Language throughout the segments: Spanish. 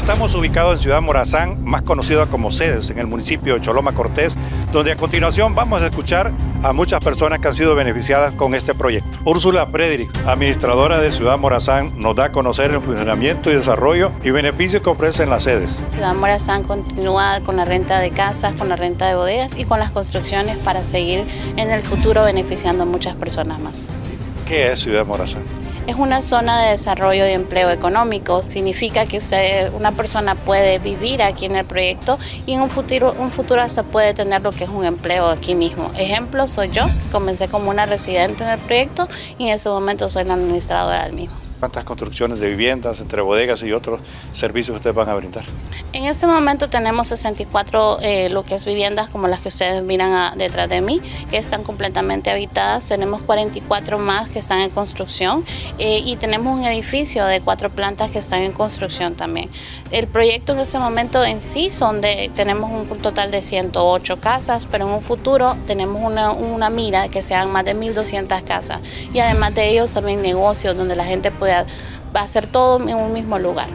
Estamos ubicados en Ciudad Morazán, más conocida como Sedes, en el municipio de Choloma Cortés, donde a continuación vamos a escuchar a muchas personas que han sido beneficiadas con este proyecto. Úrsula Frederick, administradora de Ciudad Morazán, nos da a conocer el funcionamiento y desarrollo y beneficios que ofrecen las sedes. Ciudad Morazán continúa con la renta de casas, con la renta de bodegas y con las construcciones para seguir en el futuro beneficiando a muchas personas más. ¿Qué es Ciudad Morazán? Es una zona de desarrollo y empleo económico. Significa que usted, una persona puede vivir aquí en el proyecto y en un futuro, un futuro hasta puede tener lo que es un empleo aquí mismo. Ejemplo, soy yo, comencé como una residente en el proyecto y en ese momento soy la administradora del mismo. ¿Cuántas construcciones de viviendas entre bodegas y otros servicios ustedes van a brindar? En este momento tenemos 64 eh, lo que es viviendas como las que ustedes miran detrás de mí, que están completamente habitadas. Tenemos 44 más que están en construcción eh, y tenemos un edificio de cuatro plantas que están en construcción también. El proyecto en este momento en sí son de, tenemos un total de 108 casas, pero en un futuro tenemos una, una mira que sean más de 1.200 casas y además de ellos también negocios donde la gente puede va a ser todo en un mismo lugar.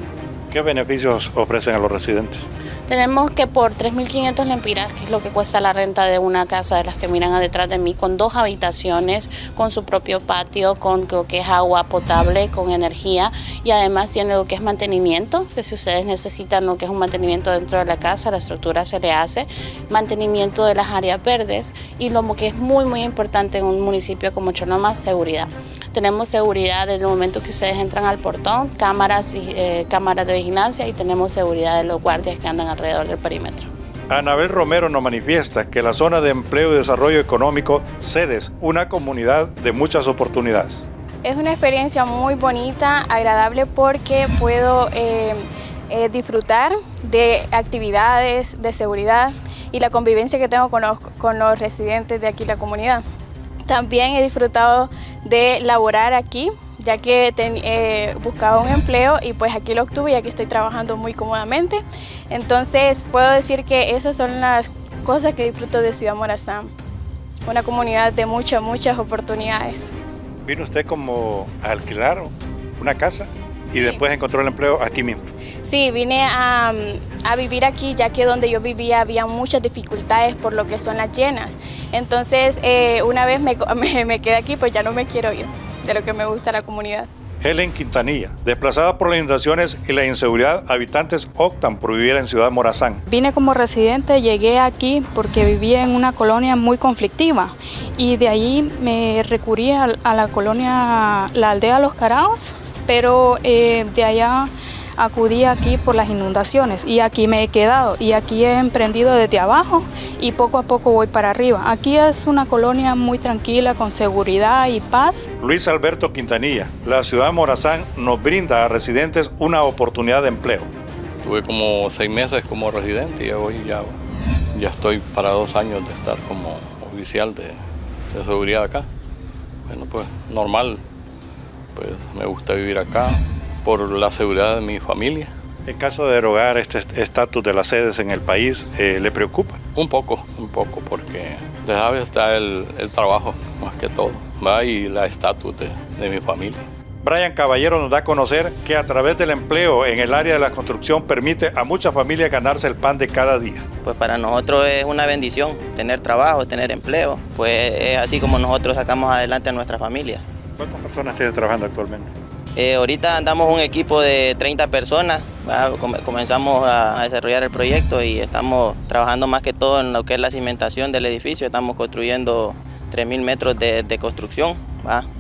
¿Qué beneficios ofrecen a los residentes? Tenemos que por 3.500 lempiras, que es lo que cuesta la renta de una casa de las que miran detrás de mí, con dos habitaciones, con su propio patio, con lo que es agua potable, con energía y además tiene lo que es mantenimiento, que si ustedes necesitan lo que es un mantenimiento dentro de la casa, la estructura se le hace, mantenimiento de las áreas verdes y lo que es muy muy importante en un municipio como Choloma, seguridad. Tenemos seguridad desde el momento que ustedes entran al portón, cámaras, eh, cámaras de vigilancia y tenemos seguridad de los guardias que andan alrededor del perímetro. Anabel Romero nos manifiesta que la zona de empleo y desarrollo económico, SEDES, una comunidad de muchas oportunidades. Es una experiencia muy bonita, agradable porque puedo eh, eh, disfrutar de actividades de seguridad y la convivencia que tengo con los, con los residentes de aquí la comunidad. También he disfrutado de laborar aquí, ya que eh, buscaba un empleo y pues aquí lo obtuve y aquí estoy trabajando muy cómodamente. Entonces puedo decir que esas son las cosas que disfruto de Ciudad Morazán, una comunidad de muchas, muchas oportunidades. ¿Vino usted como a alquilar una casa y después encontró el empleo aquí mismo? Sí, vine a, vivir aquí ya que donde yo vivía había muchas dificultades por lo que son las llenas. Entonces, eh, una vez me, me, quedé aquí, pues ya no me quiero ir de lo que me gusta la comunidad. Helen Quintanilla, desplazada por las inundaciones y la inseguridad, habitantes optan por vivir en Ciudad Morazán. Vine como residente, llegué aquí porque vivía en una colonia muy conflictiva y de ahí me recurrí a, la colonia, la aldea Los Caraos, pero eh, de allá acudí aquí por las inundaciones y aquí me he quedado y aquí he emprendido desde abajo y poco a poco voy para arriba. Aquí es una colonia muy tranquila, con seguridad y paz. Luis Alberto Quintanilla, la ciudad de Morazán nos brinda a residentes una oportunidad de empleo. Tuve como seis meses como residente y hoy ya, ya estoy para dos años de estar como oficial de, de seguridad acá. Bueno, pues normal, pues me gusta vivir acá, por la seguridad de mi familia. ¿El caso de derogar este estatus de las sedes en el país eh, le preocupa? Un poco, un poco, porque de está el, el, trabajo más que todo, ¿va? y la estatus de, de mi familia. Brian Caballero nos da a conocer que a través del empleo en el área de la construcción permite a muchas familias ganarse el pan de cada día. Pues para nosotros es una bendición tener trabajo, tener empleo, pues es así como nosotros sacamos adelante a nuestra familia. ¿Cuántas personas tiene trabajando actualmente? Eh, ahorita andamos un equipo de 30 personas, comenzamos a, desarrollar el proyecto y estamos trabajando más que todo en lo que es la cimentación del edificio, estamos construyendo 3.000 metros de, construcción,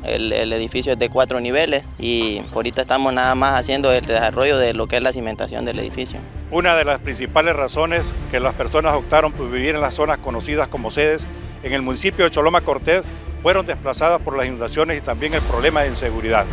el, el, edificio es de cuatro niveles y ahorita estamos nada más haciendo el desarrollo de lo que es la cimentación del edificio. Una de las principales razones que las personas optaron por vivir en las zonas conocidas como sedes en el municipio de Choloma Cortés fueron desplazadas por las inundaciones y también el problema de inseguridad.